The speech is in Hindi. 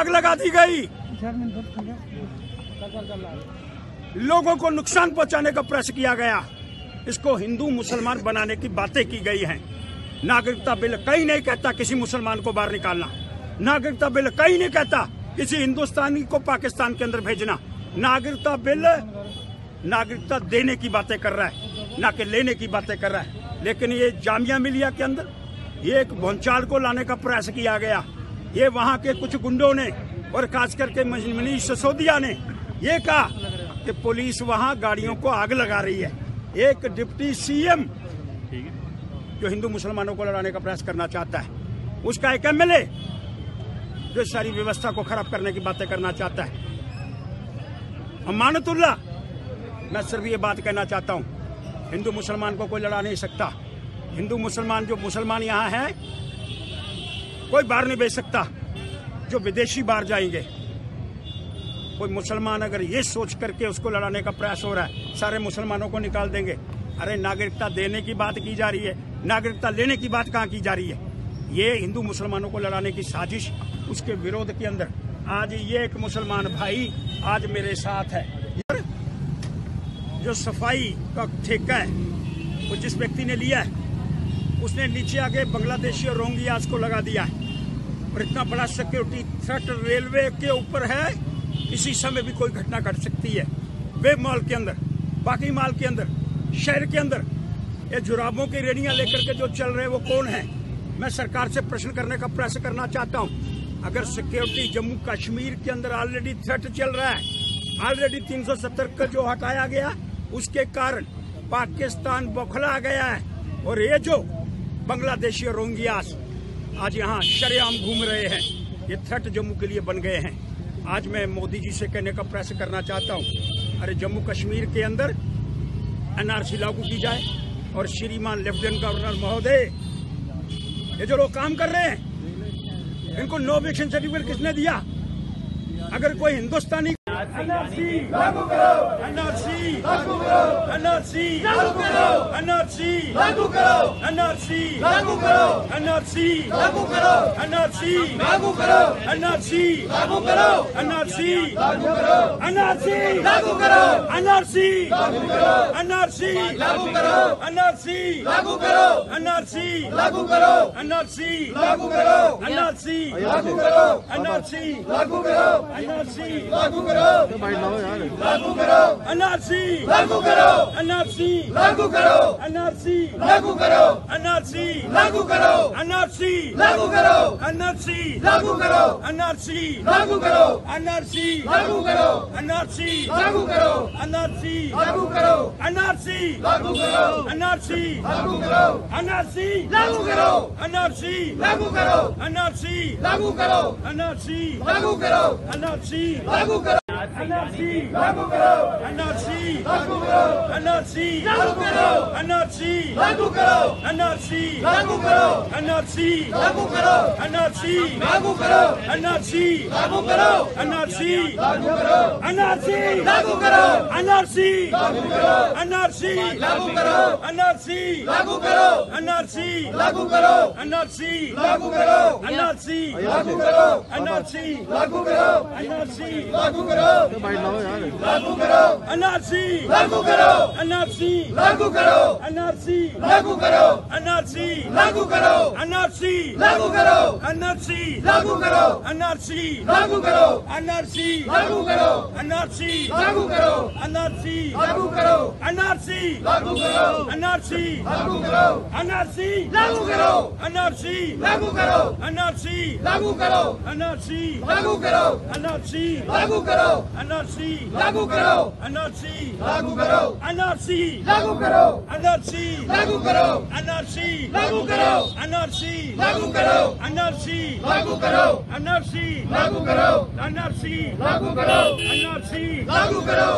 आग लगा दी गई। लोगों को नुकसान पहुँचाने का प्रयास किया गया। इसको हिंदू मुसलमान बनाने की बातें की गई हैं। नागरिकता बिल कहीं नहीं कहता किसी मुसलमान को बाहर निकालना। नागरिकता बिल कहीं नहीं कहता किसी हिंदुस्तानी को पाकिस्तान के अंदर भेजना। नागरिकता बिल नागरिकता देने की बातें कर रहा है, ना कि लेने की बातें कर रहा है। लेकिन ये जामिया मिलिया के अंदर ये एक भोंचाल को लाने का प्रयास किया गया। ये वहाँ के कुछ गुंडों ने और खास करके मनीष सिसोदिया ने ये कहा कि पुलिस वहाँ गाड़ियों को आग लगा रही है। एक डिप्टी सीएम जो हिंदू मुसलमानों को लड़ाने का प्रयास करना चाहता है, उसका एक एमएलए जो सारी व्यवस्था को खराब करने की बातें करना चाहता है। अमानतुल्ला मैं सिर्फ़ ये बात कहना चाहता हूँ, हिंदू मुसलमान को कोई लड़ा नहीं सकता। हिंदू मुसलमान जो मुसलमान यहाँ है कोई बाहर नहीं भेज सकता। जो विदेशी बाहर जाएँगे। कोई मुसलमान अगर ये सोच करके उसको लड़ाने का प्रयास हो रहा है, सारे मुसलमानों को निकाल देंगे। अरे नागरिकता देने की बात की जा रही है। नागरिकता लेने की बात कहाँ की जा रही है? ये हिंदू मुसलमानों को लड़ाने की साजिश उसके विरोध के अंदर। आज ये एक मुसलमान भाई आज मेरे साथ है। जो सफ़ाई का ठेका है, वो जिस व्यक्ति ने लिया है उसने नीचे आके बांग्लादेशी और रोंगियाज को लगा दिया है। और इतना बड़ा सिक्योरिटी थ्रेट रेलवे के ऊपर है, इसी समय भी कोई घटना घट सकती है। वे मॉल के अंदर, बाकी माल के अंदर, शहर के अंदर, ये जुराबों की रेडियाँ लेकर के जो चल रहे हैं, वो कौन है? मैं सरकार से प्रश्न करने का प्रयास करना चाहता हूँ। अगर सिक्योरिटी जम्मू कश्मीर के अंदर ऑलरेडी थ्रेट चल रहा है ऑलरेडी 370 का जो हटाया गया, उसके कारण पाकिस्तान बौखला गया है। और ये जो बांग्लादेशी रोंगियास आज यहाँ शरेआम घूम रहे हैं। ये थ्रेट जम्मू के लिए बन गए हैं। आज मैं मोदी जी से कहने का प्रयास करना चाहता हूँ। अरे जम्मू कश्मीर के अंदर एनआरसी लागू की जाए और श्रीमान लेफ्टिनेंट गवर्नर महोदय, ये जो लोग काम कर रहे हैं, इनको नो इविक्शन सर्टिफिकेट किसने दिया? अगर कोई हिंदुस्तानी ਐਨਆਰਸੀ ਲਾਗੂ ਕਰੋ ਐਨਆਰਸੀ ਲਾਗੂ ਕਰੋ ਐਨਆਰਸੀ ਲਾਗੂ ਕਰੋ ਐਨਆਰਸੀ ਲਾਗੂ ਕਰੋ ਐਨਆਰਸੀ ਲਾਗੂ ਕਰੋ ਐਨਆਰਸੀ ਲਾਗੂ ਕਰੋ ਐਨਆਰਸੀ ਲਾਗੂ ਕਰੋ ਐਨਆਰਸੀ ਲਾਗੂ ਕਰੋ ਐਨਆਰਸੀ ਲਾਗੂ ਕਰੋ ਐਨਆਰਸੀ ਲਾਗੂ ਕਰੋ ਐਨਆਰਸੀ ਲਾਗੂ ਕਰੋ ਐਨਆਰਸੀ ਲਾਗੂ ਕਰੋ ਐਨਆਰਸੀ ਲਾਗੂ ਕਰੋ ਐਨਆਰਸੀ ਲਾਗੂ ਕਰੋ ਐਨਆਰਸੀ ਲਾਗੂ ਕਰੋ ਐਨਆਰਸੀ ਲਾਗੂ ਕਰੋ ਐਨਆਰਸੀ ਲਾਗੂ ਕਰੋ ਐਨਆਰਸੀ ਲਾਗੂ ਕਰੋ लागू करो एनआरसी लागू करो एनआरसी लागू करो एनआरसी लागू करो एनआरसी लागू करो एनआरसी लागू करो एनआरसी लागू करो एनआरसी लागू करो एनआरसी लागू करो एनआरसी लागू करो एनआरसी लागू करो एनआरसी लागू करो एनआरसी लागू करो एनआरसी लागू करो एनआरसी लागू करो एनआरसी लागू करो एनआरसी लागू करो एनआरसी लागू करो ਐਨਆਰਸੀ ਲਾਗੂ ਕਰੋ ਐਨਆਰਸੀ ਲਾਗੂ ਕਰੋ ਐਨਆਰਸੀ ਲਾਗੂ ਕਰੋ ਐਨਆਰਸੀ ਲਾਗੂ ਕਰੋ ਐਨਆਰਸੀ ਲਾਗੂ ਕਰੋ ਐਨਆਰਸੀ ਲਾਗੂ ਕਰੋ ਐਨਆਰਸੀ ਲਾਗੂ ਕਰੋ ਐਨਆਰਸੀ ਲਾਗੂ ਕਰੋ ਐਨਆਰਸੀ ਲਾਗੂ ਕਰੋ ਐਨਆਰਸੀ ਲਾਗੂ ਕਰੋ ਐਨਆਰਸੀ ਲਾਗੂ ਕਰੋ ਐਨਆਰਸੀ ਲਾਗੂ ਕਰੋ ਐਨਆਰਸੀ ਲਾਗੂ ਕਰੋ ਐਨਆਰਸੀ ਲਾਗੂ ਕਰੋ ਐਨਆਰਸੀ ਲਾਗੂ ਕਰੋ ਐਨਆਰਸੀ ਲਾਗੂ ਕਰੋ ਐਨਆਰਸੀ ਲਾਗੂ ਕਰੋ ਐਨਆਰਸੀ ਲਾਗੂ ਕਰੋ एनआरसी लागू करो एनआरसी लागू करो एनआरसी लागू करो एनआरसी लागू करो एनआरसी लागू करो एनआरसी लागू करो एनआरसी लागू करो एनआरसी लागू करो एनआरसी लागू करो एनआरसी लागू करो एनआरसी लागू करो एनआरसी लागू करो एनआरसी लागू करो एनआरसी लागू करो एनआरसी लागू करो एनआरसी लागू करो एनआरसी लागू करो એનઆરસી લાગુ કરો એનઆરસી લાગુ કરો એનઆરસી લાગુ કરો એનઆરસી લાગુ કરો એનઆરસી લાગુ કરો એનઆરસી લાગુ કરો એનઆરસી લાગુ કરો એનઆરસી લાગુ કરો એનઆરસી લાગુ કરો એનઆરસી લાગુ કરો